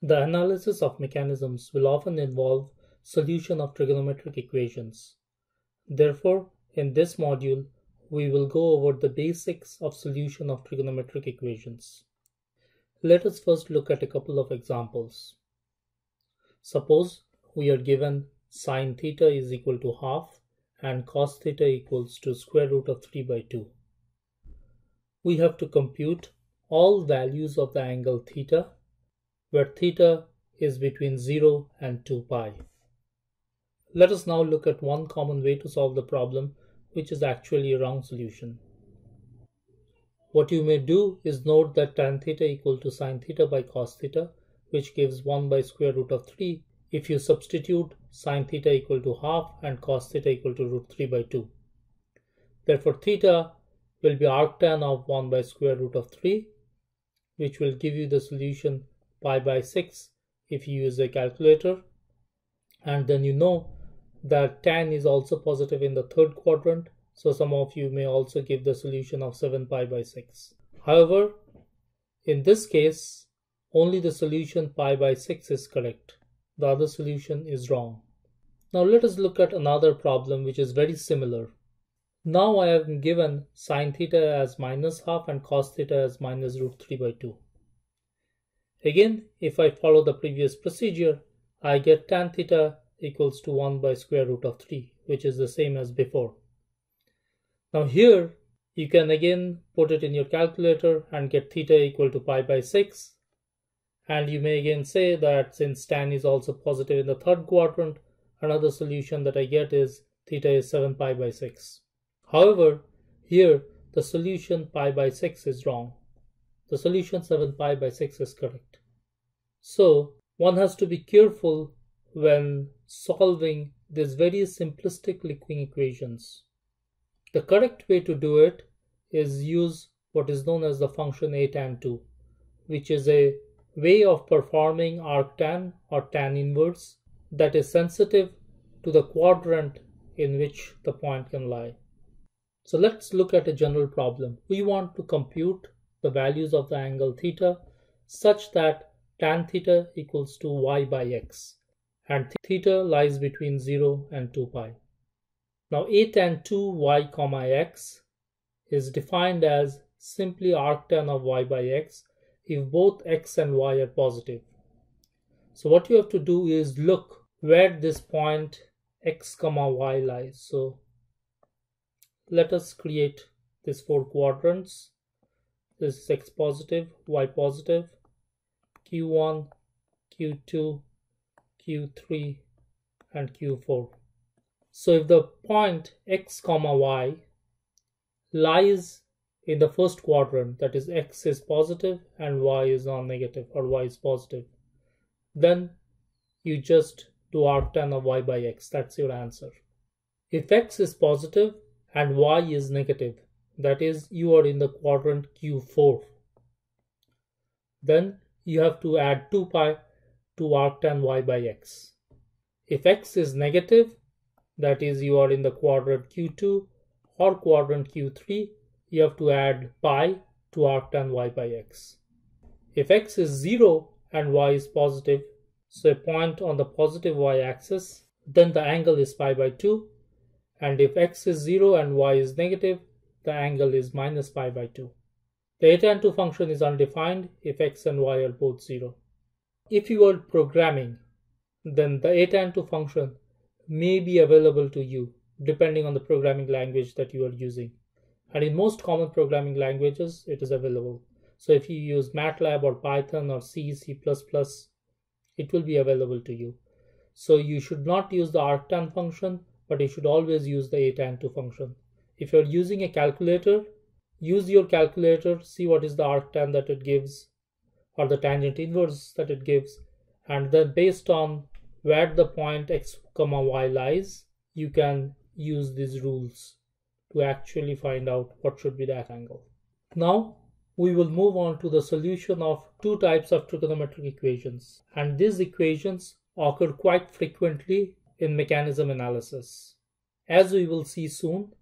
The analysis of mechanisms will often involve solution of trigonometric equations. Therefore, in this module, we will go over the basics of solution of trigonometric equations. Let us first look at a couple of examples. Suppose we are given sine theta is equal to half and cos theta equals to square root of 3 by 2. We have to compute all values of the angle theta where theta is between 0 and 2 pi. Let us now look at one common way to solve the problem which is actually a wrong solution. What you may do is note that tan theta equal to sine theta by cos theta, which gives 1 by square root of 3 if you substitute sine theta equal to half and cos theta equal to root 3 by 2. Therefore, theta will be arctan of 1 by square root of 3, which will give you the solution pi by 6 if you use a calculator. And then you know that tan is also positive in the third quadrant, so some of you may also give the solution of 7 pi by 6. However, in this case, only the solution pi by 6 is correct. The other solution is wrong. Now let us look at another problem which is very similar. Now I have given sine theta as minus half and cos theta as minus root 3 by 2. Again, if I follow the previous procedure, I get tan theta equals to 1 by square root of 3, which is the same as before. Now here you can again put it in your calculator and get theta equal to pi by 6. And you may again say that since tan is also positive in the third quadrant, another solution that I get is theta is 7 pi by 6. However, here the solution pi by 6 is wrong. The solution 7 pi by 6 is correct. So one has to be careful when solving these very simplistic liquid equations. The correct way to do it is use what is known as the function atan2, which is a way of performing arctan or tan inverse that is sensitive to the quadrant in which the point can lie. So let's look at a general problem. We want to compute the values of the angle theta such that tan theta equals to y by x and theta lies between 0 and 2 pi. Now atan2 y comma x is defined as simply arctan of y by x if both x and y are positive. So what you have to do is look where this point x comma y lies. So let us create these four quadrants. This is x positive, y positive, q1, q2, q3 and q4. So if the point x comma y lies in the first quadrant, that is x is positive and y is non-negative or y is positive, then you just do arctan of y by x. That's your answer. If x is positive and y is negative, that is you are in the quadrant q4, then you have to add 2 pi to arctan y by x. If x is negative, that is you are in the quadrant q2 or quadrant q3, you have to add pi to arctan y by x. If x is 0 and y is positive, so a point on the positive y-axis, then the angle is pi by 2. And if x is 0 and y is negative, the angle is minus pi by 2. The tan 2 function is undefined if x and y are both 0. If you are programming, then the tan 2 function may be available to you depending on the programming language that you are using. And in most common programming languages, it is available. So if you use MATLAB or Python or C, C++, it will be available to you. So you should not use the arctan function, but you should always use the atan2 function. If you're using a calculator, use your calculator, see what is the arctan that it gives or the tangent inverse that it gives. And then based on where the point x comma y lies, you can use these rules to actually find out what should be that angle. Now we will move on to the solution of two types of trigonometric equations and these equations occur quite frequently in mechanism analysis. As we will see soon,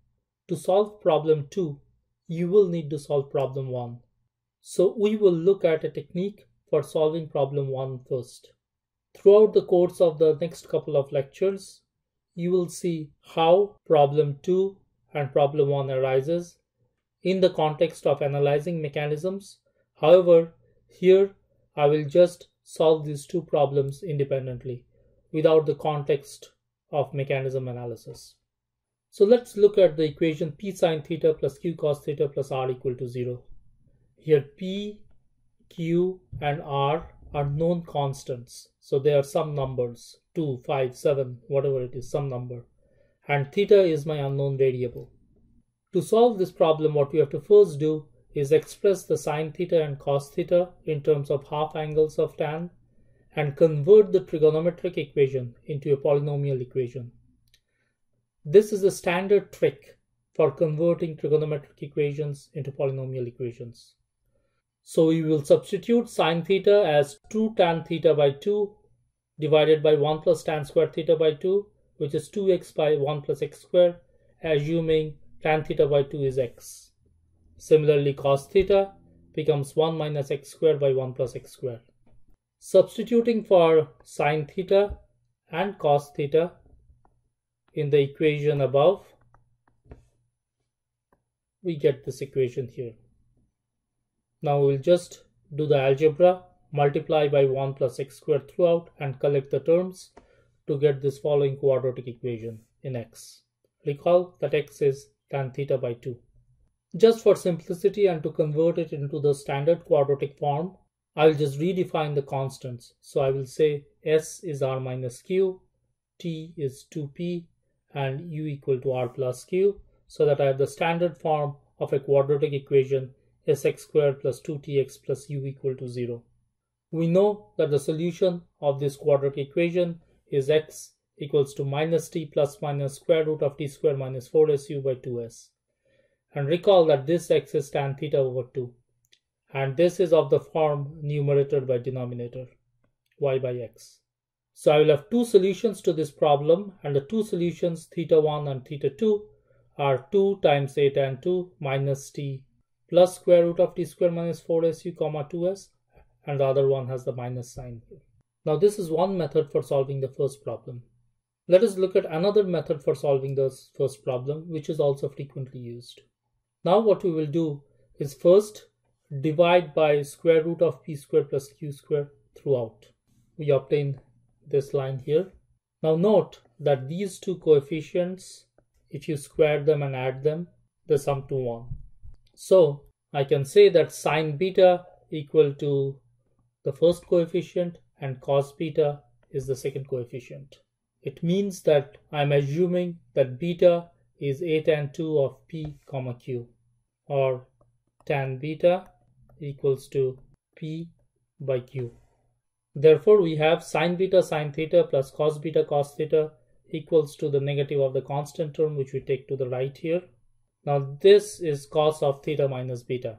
to solve problem 2, you will need to solve problem 1. So we will look at a technique for solving problem 1 first. Throughout the course of the next couple of lectures, you will see how problem 2 and problem 1 arises in the context of analyzing mechanisms. However, here I will just solve these two problems independently without the context of mechanism analysis. So let's look at the equation p sine theta plus q cos theta plus r equal to 0. Here p, q and r are known constants. So they are some numbers 2, 5, 7, whatever it is, some number. And theta is my unknown variable. To solve this problem, what we have to first do is express the sine theta and cos theta in terms of half angles of tan and convert the trigonometric equation into a polynomial equation. This is a standard trick for converting trigonometric equations into polynomial equations. So we will substitute sine theta as 2 tan theta by 2 divided by 1 plus tan square theta by 2 which is 2x by 1 plus x square assuming tan theta by 2 is x. Similarly cos theta becomes 1 minus x square by 1 plus x square. Substituting for sine theta and cos theta in the equation above, we get this equation here. Now we'll just do the algebra, multiply by 1 plus x squared throughout and collect the terms to get this following quadratic equation in x. Recall that x is tan theta by 2. Just for simplicity and to convert it into the standard quadratic form, I will just redefine the constants. So I will say s is r minus q, t is 2p, and u equal to r plus q, so that I have the standard form of a quadratic equation sx squared plus 2tx plus u equal to 0. We know that the solution of this quadratic equation is x equals to minus t plus minus square root of t squared minus 4su by 2s. And recall that this x is tan theta over 2. And this is of the form numerator by denominator, y by x. So I will have two solutions to this problem and the two solutions theta 1 and theta 2 are 2 times atan2 minus t plus square root of t square minus 4su comma 2s and the other one has the minus sign. Now this is one method for solving the first problem. Let us look at another method for solving the first problem which is also frequently used. Now what we will do is first divide by square root of p square plus q square throughout. We obtain this line here. Now note that these two coefficients, if you square them and add them, they sum to 1. So I can say that sine beta equal to the first coefficient and cos beta is the second coefficient. It means that I'm assuming that beta is atan2 of p comma q or tan beta equals to p by q. Therefore, we have sine beta sine theta plus cos beta cos theta equals to the negative of the constant term which we take to the right here now this is cos of theta minus beta.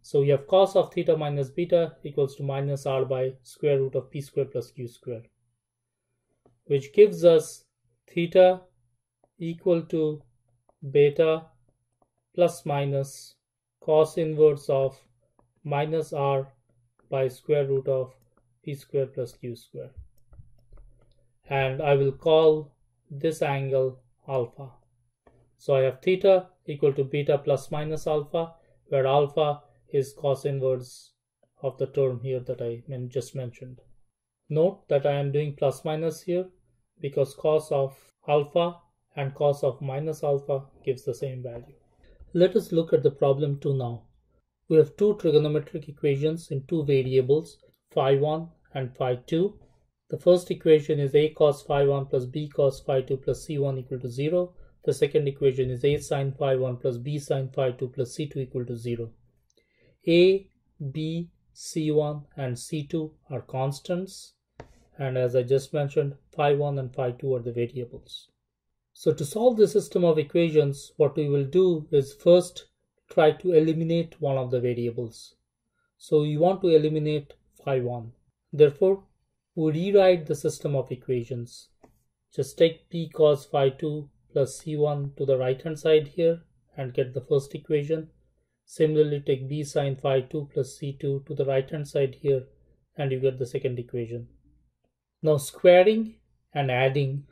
So we have cos of theta minus beta equals to minus r by square root of p square plus q square, which gives us theta equal to beta plus minus cos inverse of minus r by square root of p square plus q square. And I will call this angle alpha. So I have theta equal to beta plus minus alpha, where alpha is cos inverse of the term here that I just mentioned. Note that I am doing plus minus here because cos of alpha and cos of minus alpha gives the same value. Let us look at the problem 2 now. We have two trigonometric equations in two variables, phi 1 and phi 2. The first equation is a cos phi 1 plus b cos phi 2 plus c1 equal to 0 the second equation is a sin phi 1 plus b sin phi 2 plus c2 equal to 0. a, b, c1 and c2 are constants and as I just mentioned phi 1 and phi 2 are the variables. So to solve the system of equations what we will do is first try to eliminate one of the variables. So you want to eliminate phi 1. Therefore we rewrite the system of equations. Just take p cos phi 2 plus c1 to the right hand side here and get the first equation. Similarly, take b sine phi 2 plus c2 to the right hand side here and you get the second equation. Now squaring and adding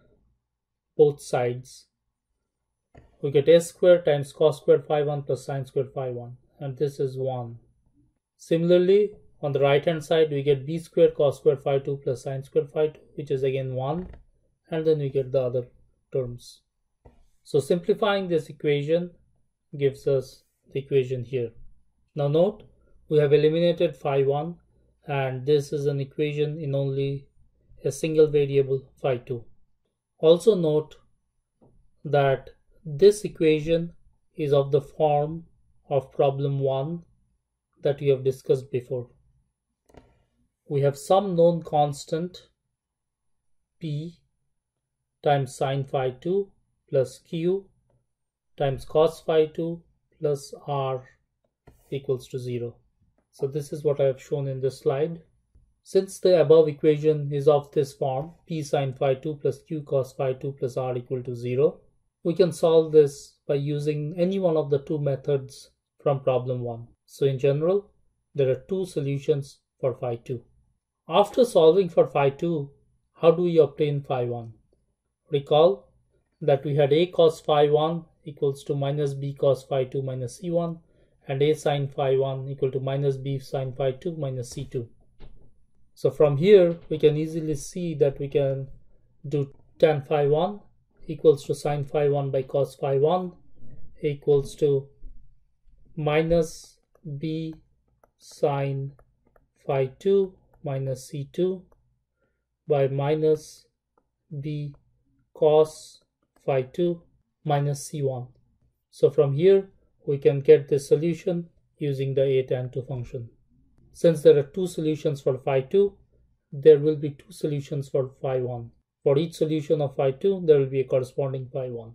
both sides, we get s squared times cos squared phi 1 plus sine squared phi 1 and this is 1. Similarly, on the right hand side, we get b squared cos squared phi 2 plus sine squared phi 2 which is again 1 and then we get the other terms. So simplifying this equation gives us the equation here. Now note, we have eliminated phi 1 and this is an equation in only a single variable phi 2. Also note that this equation is of the form of problem 1 that we have discussed before. We have some known constant p times sine phi 2 plus q times cos phi 2 plus r equals to 0. So this is what I have shown in this slide. Since the above equation is of this form, p sine phi 2 plus q cos phi 2 plus r equal to 0, we can solve this by using any one of the two methods from problem 1. So in general, there are two solutions for phi 2. After solving for phi 2, how do we obtain phi 1? Recall that we had a cos phi 1 equals to minus b cos phi 2 minus c1 and a sine phi 1 equal to minus b sine phi 2 minus c2. So from here, we can easily see that we can do tan phi 1 equals to sine phi 1 by cos phi 1 equals to minus b sine phi 2 minus c2 by minus b cos phi 2 minus c1. So from here, we can get the solution using the atan2 function. Since there are two solutions for phi 2, there will be two solutions for phi 1. For each solution of phi 2, there will be a corresponding phi 1.